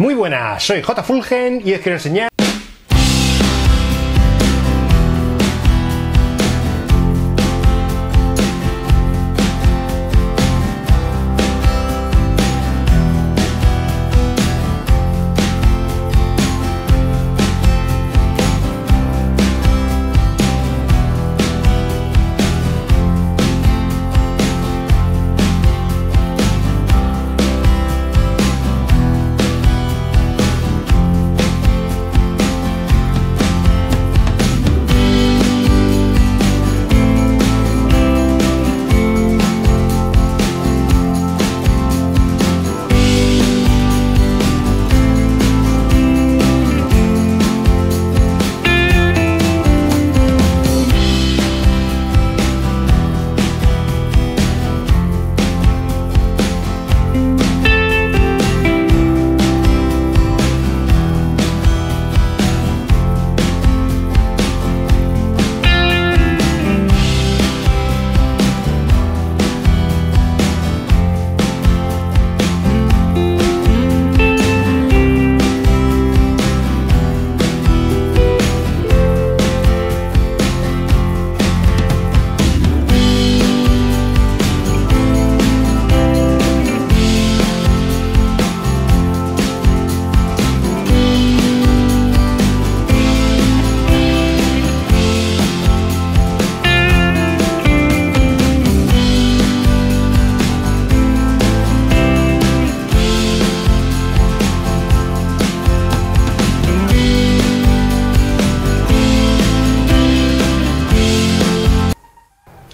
Muy buenas, soy J. Fulgen y os quiero enseñar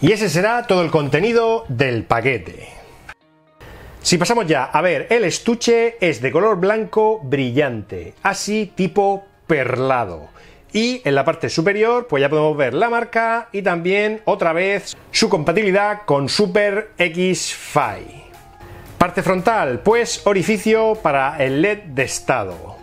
Y ese será todo el contenido del paquete. Si pasamos ya a ver, el estuche es de color blanco brillante, así tipo perlado. Y en la parte superior, pues ya podemos ver la marca y también otra vez su compatibilidad con Super X-Fi. Parte frontal, pues orificio para el LED de estado.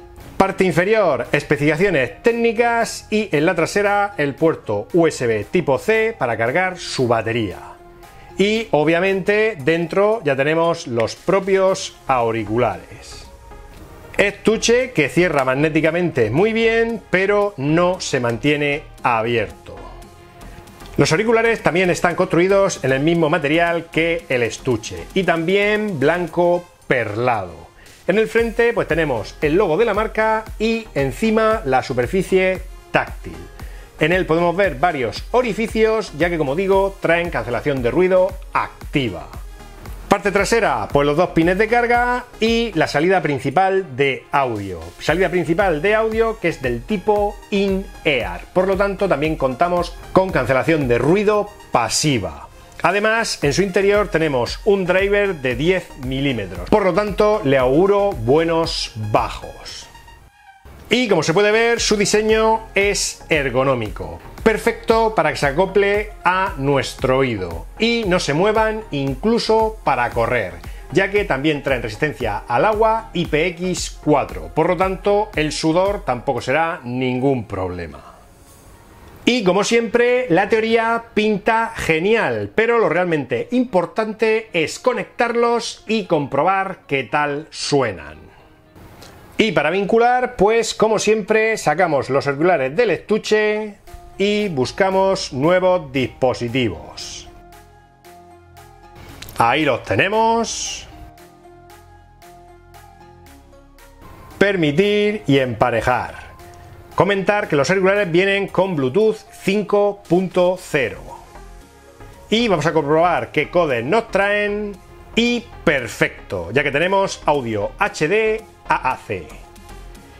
Parte inferior, especificaciones técnicas y en la trasera el puerto USB tipo C para cargar su batería. Y obviamente dentro ya tenemos los propios auriculares. Estuche que cierra magnéticamente muy bien, pero no se mantiene abierto. Los auriculares también están construidos en el mismo material que el estuche y también blanco perlado. En el frente pues tenemos el logo de la marca y encima la superficie táctil. En él podemos ver varios orificios ya que como digo traen cancelación de ruido activa. Parte trasera, pues los dos pines de carga y la salida principal de audio. Salida principal de audio que es del tipo in-ear. Por lo tanto, también contamos con cancelación de ruido pasiva. Además, en su interior tenemos un driver de 10 milímetros, por lo tanto le auguro buenos bajos. Y como se puede ver, su diseño es ergonómico, perfecto para que se acople a nuestro oído y no se muevan incluso para correr, ya que también traen resistencia al agua IPX4, por lo tanto el sudor tampoco será ningún problema. Y como siempre, la teoría pinta genial, pero lo realmente importante es conectarlos y comprobar qué tal suenan. Y para vincular, pues como siempre, sacamos los auriculares del estuche y buscamos nuevos dispositivos. Ahí los tenemos. Permitir y emparejar. Comentar que los auriculares vienen con Bluetooth 5.0. Y vamos a comprobar qué codes nos traen. Y perfecto, ya que tenemos audio HD AAC.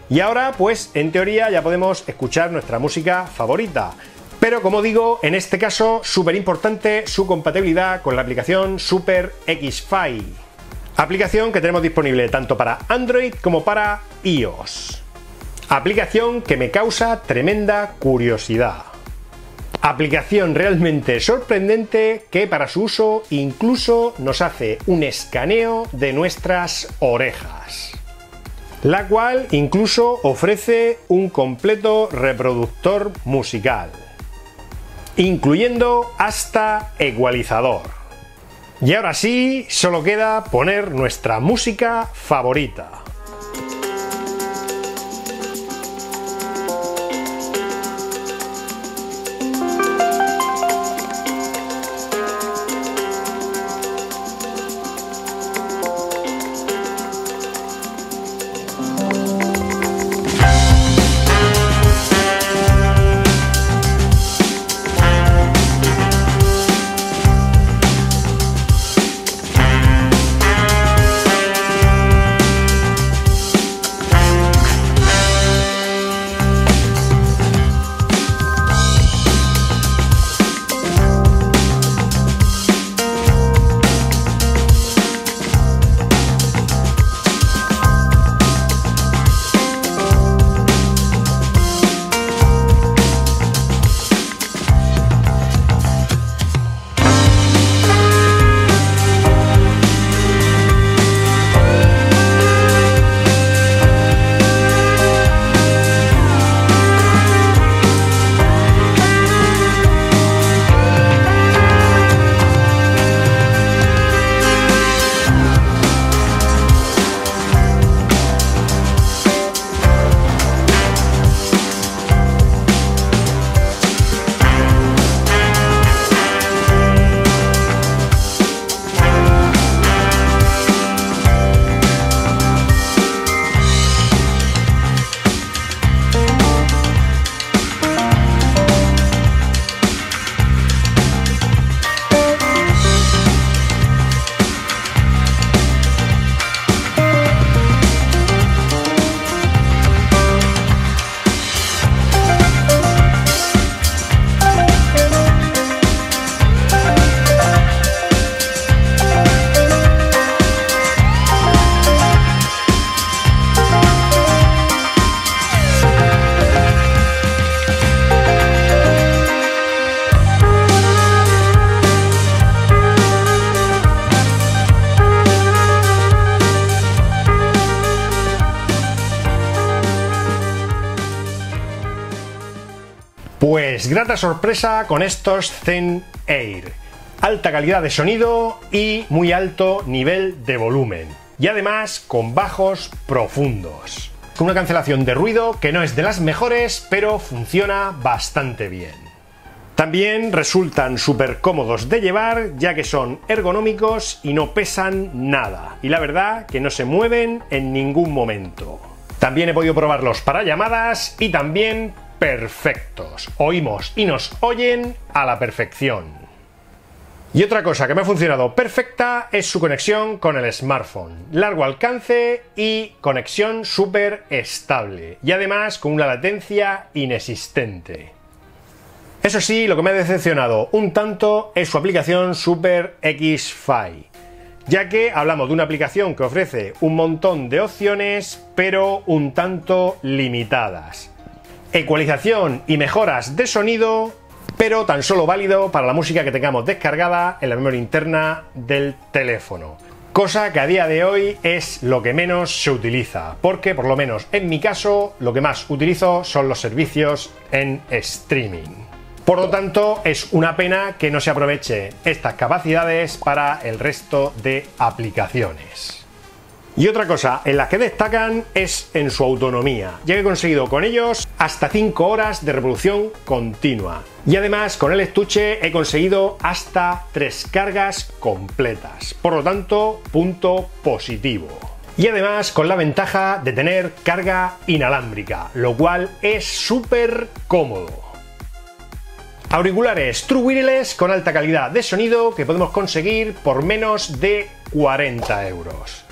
Y ahora, pues en teoría ya podemos escuchar nuestra música favorita. Pero como digo, en este caso, súper importante su compatibilidad con la aplicación Super X-Fi. Aplicación que tenemos disponible tanto para Android como para iOS. Aplicación que me causa tremenda curiosidad. Aplicación realmente sorprendente que para su uso incluso nos hace un escaneo de nuestras orejas. La cual incluso ofrece un completo reproductor musical, incluyendo hasta ecualizador. Y ahora sí, solo queda poner nuestra música favorita. Pues grata sorpresa con estos Zen Air. Alta calidad de sonido y muy alto nivel de volumen. Y además con bajos profundos. Con una cancelación de ruido que no es de las mejores, pero funciona bastante bien. También resultan súper cómodos de llevar ya que son ergonómicos y no pesan nada. Y la verdad que no se mueven en ningún momento. También he podido probarlos para llamadas y también perfectos. Oímos y nos oyen a la perfección. Y otra cosa que me ha funcionado perfecta es su conexión con el smartphone. Largo alcance y conexión súper estable. Y además con una latencia inexistente. Eso sí, lo que me ha decepcionado un tanto es su aplicación Super X-Fi, ya que hablamos de una aplicación que ofrece un montón de opciones, pero un tanto limitadas ecualización y mejoras de sonido, pero tan solo válido para la música que tengamos descargada en la memoria interna del teléfono. Cosa que a día de hoy es lo que menos se utiliza, porque por lo menos en mi caso lo que más utilizo son los servicios en streaming. Por lo tanto, es una pena que no se aproveche estas capacidades para el resto de aplicaciones. Y otra cosa en la que destacan es en su autonomía, ya que he conseguido con ellos hasta 5 horas de revolución continua. Y además con el estuche he conseguido hasta 3 cargas completas. Por lo tanto, punto positivo. Y además con la ventaja de tener carga inalámbrica, lo cual es súper cómodo. Auriculares True Wireless con alta calidad de sonido que podemos conseguir por menos de 40 euros.